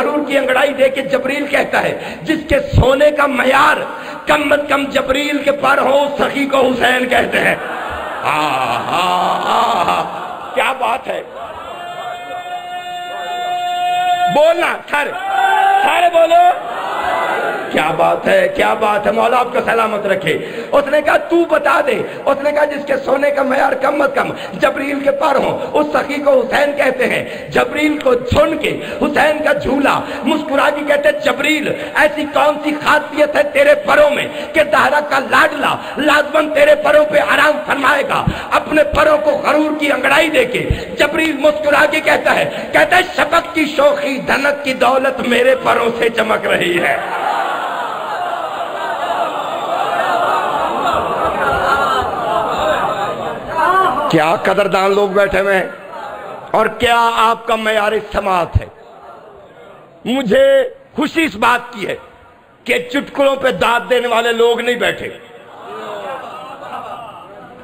ضرور کی انگڑائی دے کے جبریل کہتا ہے، جس کے سونے کا معیار کم از کم جبریل کے پر ہو، سخی کو حسین کہتے ہیں۔ کیا بات ہے؟ بولنا سارے سارے بولو۔ کیا بات ہے، کیا بات ہے؟ مولا آپ کو سلامت رکھے۔ اس نے کہا، تو بتا دے۔ اس نے کہا، جس کے سونے کا معیار کم از کم جبریل کے پر ہوں اس سخی کو حسین کہتے ہیں۔ جبریل کو سن کے حسین کا جھولا مسکرا کے کہتے ہیں، جبریل، ایسی کون سی خاصیت ہے تیرے پروں میں کہ دہرا کا لاڈلا لازمن تیرے پروں پہ آرام فرمائے گا؟ اپنے پروں کو غرور کی انگڑائی دے کے جبریل مسکرا کے کہتا ہے کہتا ہے شبک کی شوخی، دھنک کی دولت میرے پروں سے چمک رہی ہے۔ کیا قدردان لوگ بیٹھے ہوئے ہیں؟ اور کیا آپ کا معیار سماعت ہے؟ مجھے خوشی اس بات کی ہے کہ چٹکلوں پہ داد دینے والے لوگ نہیں بیٹھے۔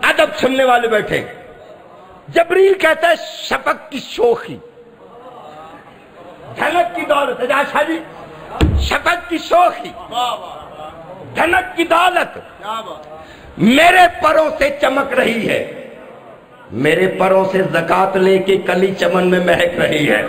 ادب سننے والے بیٹھے۔ جبریل کہتا ہے شپک کی شوخی۔ دھنک کی دولت۔ شاہ جی۔ شپک کی شوخی۔ دھنک کی دولت۔ میرے پروں سے چمک رہی ہے۔ میرے پروں سے زکات لے کے کلی چمن میں مہک رہی ہے۔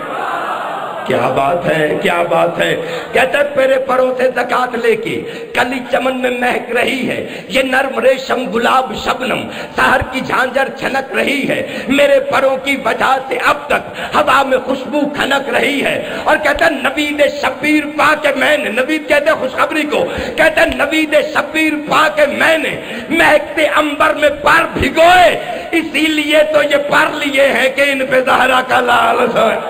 کیا بات ہے، کیا بات ہے۔ کہتے میرے پروں سے زکات لے کے کلی چمن میں مہک رہی ہے۔ یہ نرم ریشم گلاب شبنم سہر کی جھانجر چھنک رہی ہے۔ میرے پروں کی وجہ سے اب تک ہوا میں خوشبو کھنک رہی ہے۔ اور کہتے نبید شبیر پا کے میں نے نبید کہتے خوشخبری کو۔ کہتے نبید شبیر پا کے میں نے، مہکتے امبر میں پر بھگوئے۔ اسی لیے تو یہ پر لیے ہیں کہ ان پہ زہرا کا لالچ ہے۔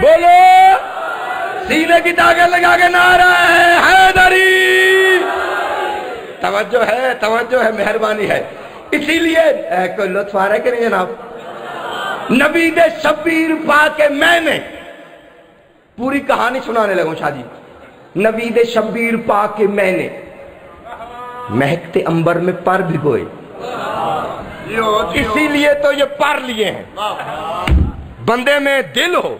بولو۔ سینے کی طاقت لگا کے نعرہ ہے حیدری۔ توجہ ہے توجہ ہے، مہربانی ہے۔ اسی لیے کوئی لطف آ رہا ہے کہ نہیں جناب؟ نبی شبیر پا کے میں نے پوری کہانی سنانے لگوں شاہ جی۔ نبی دے شبیر پا کے میں نے مہکتے امبر میں پر بھگوئے اسی لیے تو یہ پر لیے ہیں۔ بندے میں دل ہو،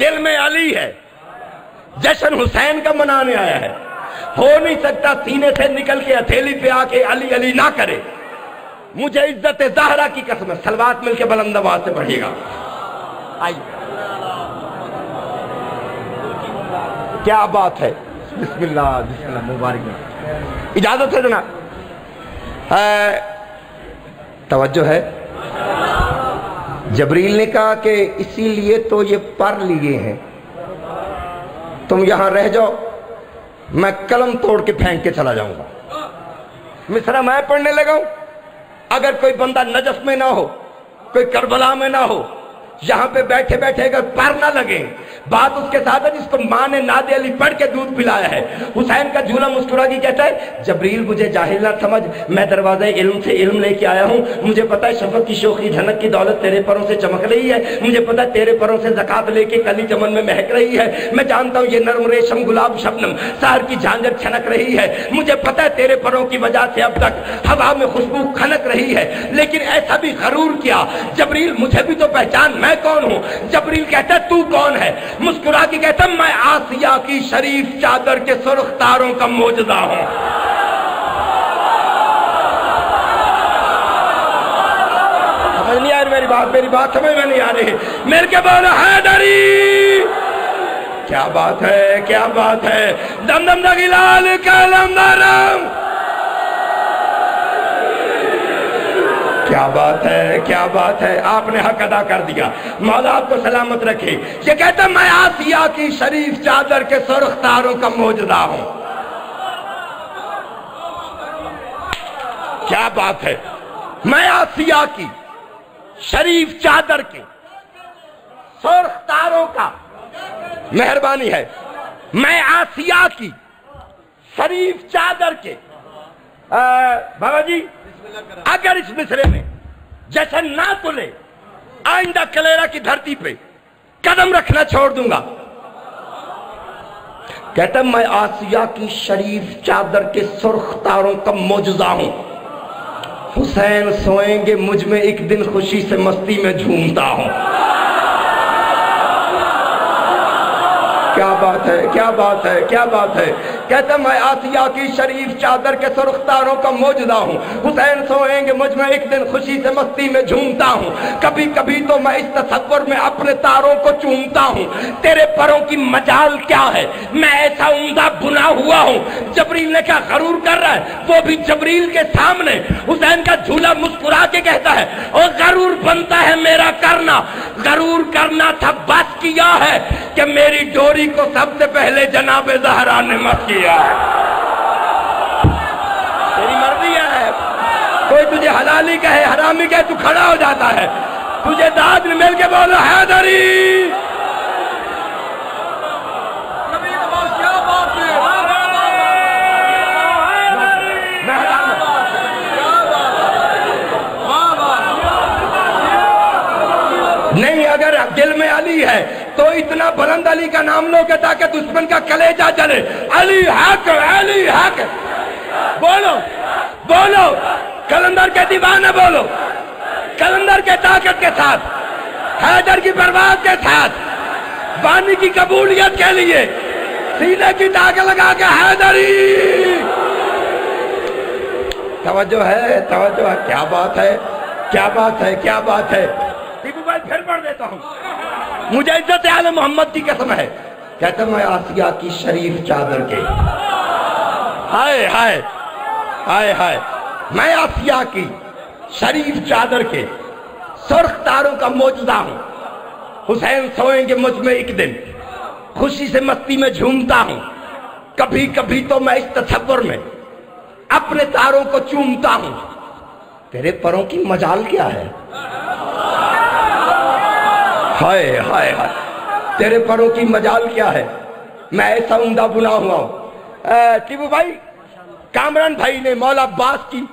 دل میں علی ہے۔ جشن حسین کا منانے آیا ہے۔ ہو نہیں سکتا سینے سے نکل کے ہتھیلی پہ آ کے علی علی نہ کرے۔ مجھے عزت زہرا کی قسم ہے سلوات مل کے بلند آواز سے پڑھیے گا۔ آئیے۔ کیا بات ہے؟ بسم اللہ بسم اللہ، مبارک۔ اجازت ہے جناب؟ توجہ ہے۔ جبریل نے کہا کہ اسی لیے تو یہ پر لیے ہیں۔ تم یہاں رہ جاؤ، میں قلم توڑ کے پھینک کے چلا جاؤں گا۔ مصرہ میں پڑھنے لگا ہوں۔ اگر کوئی بندہ نجف میں نہ ہو، کوئی کربلا میں نہ ہو، یہاں پہ بیٹھے بیٹھے اگر پر نہ لگے بات اس کے ساتھ ہے جس کو ماں نے ناد علی پڑھ کے دودھ پلایا ہے۔ حسین کا جھولا مسکرا کی کہتا ہے، جبریل مجھے جاہل نہ سمجھ، میں دروازہ علم سے علم لے کے آیا ہوں۔ مجھے پتا ہے شفق کی شوخی، دھنک کی دولت تیرے پروں سے چمک رہی ہے۔ مجھے پتا ہے تیرے پروں سے زکات لے کے کلی چمن میں مہک رہی ہے۔ میں جانتا ہوں یہ نرم ریشم گلاب شبنم سہر کی جھانجر چھنک رہی ہے۔ مجھے پتا ہے تیرے پروں کی وجہ سے اب تک ہوا میں خوشبو کھنک رہی ہے۔ لیکن ایسا بھی غرور کیا، جبریل مجھے بھی تو پہچان، میں کون ہوں؟ جبریل کہتا ہے، تو کون ہے؟ مسکرا کی کہتا میں آسیہ کی شریف چادر کے سرخ تاروں کا موجدہ ہوں سمجھ نہیں آ رہی میری بات میری بات سمجھ میں نہیں آ رہی مل کے بولو حیدری کیا بات ہے کیا بات ہے دم دم دگی لال کلم درم کیا بات ہے، کیا بات ہے؟ آپ نے حق ادا کر دیا۔ مولا آپ کو سلامت رکھے۔ یہ کہتا میں آسیہ کی شریف چادر کے سرخ تاروں کا موجدہ ہوں۔ کیا بات ہے؟ میں آسیہ کی شریف چادر کے سرخ تاروں کا مہربانی ہے۔ میں آسیہ کی شریف چادر کے بابا جی اگر اس مصرے میں جشن نہ تلے، آئندہ کلیرا کی دھرتی پہ قدم رکھنا چھوڑ دوں گا۔ کہتا میں آسیہ کی شریف چادر کے سرخ تاروں کا موجزہ ہوں۔ حسین سوئیں گے، مجھ میں ایک دن خوشی سے مستی میں جھومتا ہوں۔ کیا بات ہے، کیا بات ہے، کیا بات ہے؟ کہتا میں آسیہ کی شریف چادر کے سرختاروں کا موجدہ ہوں۔ حسین سوئیں گے، مجھ میں ایک دن خوشی سے مستی میں جھومتا ہوں۔ کبھی کبھی تو میں اس تصور میں اپنے تاروں کو چومتا ہوں۔ تیرے پروں کی مجال کیا ہے؟ میں ایسا عمدہ بنا ہوا ہوں۔ جبریل نے کیا غرور کر رہا ہے، وہ بھی جبریل کے سامنے۔ حسین کا جھولا مسکرا کے کہتا ہے، اور غرور بنتا ہے میرا کرنا۔ غرور کرنا تھا، بس کیا ہے؟ کہ میری ڈوری کو سب سے پہلے جناب زہرا نے مت کیا ہے۔ تیری مرضی ہے۔ کوئی تجھے حلالی کہے، حرامی کہے، تو کھڑا ہو جاتا ہے۔ تجھے داد میں مل کے بولو، حیدری! ہے تو اتنا بلند علی کا نام لو کہ تاکہ دشمن کا کلیجہ جلے۔ علی حق علی حق۔ بولو بولو۔ کلندر کے دیوانہ بولو۔ کلندر کے طاقت کے ساتھ، حیدر کی برباد کے ساتھ، بانی کی قبولیت کے لیے۔ سینے کی طاقت لگا کے حیدری توجہ ہے توجہ ہے۔ کیا بات ہے؟ کیا بات ہے؟ کیا بات ہے؟ ٹیپو بھائی پھر پڑھ دیتا ہوں۔ مجھے عزت عال محمد کی قسم ہے۔ کہتا میں آسیہ کی شریف چادر کے۔ ہائے ہائے ہائے ہائے۔ میں آسیہ کی شریف چادر کے سرخ تاروں کا موجودہ ہوں۔ حسین سوئیں گے مجھ میں ایک دن۔ خوشی سے مستی میں جھومتا ہوں۔ کبھی کبھی تو میں اس تصور میں اپنے تاروں کو چومتا ہوں۔ تیرے پروں کی مجال کیا ہے؟ ہائے ہائے ہائے۔ تیرے پروں کی مجال کیا ہے؟ میں ایسا عمدہ بنا ہوا ہوں۔ ٹیبو بھائی، کامران بھائی نے مولا عباس کی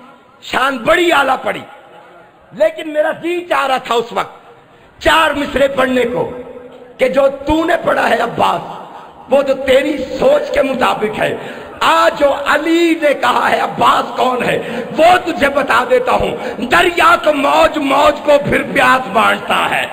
شان بڑی آلہ پڑی لیکن میرا جی چاہ رہا تھا اس وقت چار مصرے پڑھنے کو کہ جو تو نے پڑھا ہے عباس، وہ تو تیری سوچ کے مطابق ہے۔ آج جو علی نے کہا ہے عباس کون ہے، وہ تجھے بتا دیتا ہوں۔ دریا کو موج موج کو پھر پیاس بانٹتا ہے۔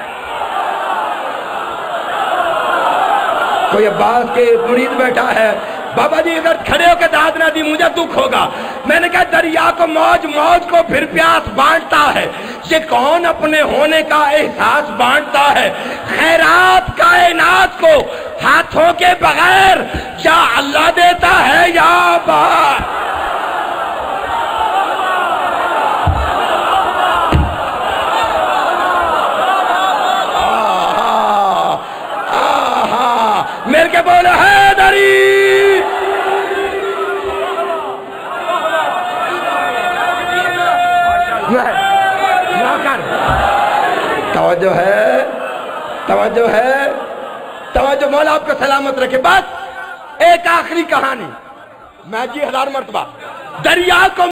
کوئی عباس کے مرید بیٹھا ہے، بابا جی اگر کھڑے ہو کے داد نہ دی، مجھے دکھ ہوگا۔ میں نے کہا، دریا کو موج موج کو پھر پیاس بانٹتا ہے۔ یہ کون اپنے ہونے کا احساس بانٹتا ہے؟ خیرات کائنات کو ہاتھوں کے بغیر یا اللہ دیتا ہے یا بات توجہ ہے۔ توجہ ہے۔ توجہ مولا آپ کو سلامت رکھے۔ بس ایک آخری کہانی۔ میں جی ہزار مرتبہ۔ دریا کو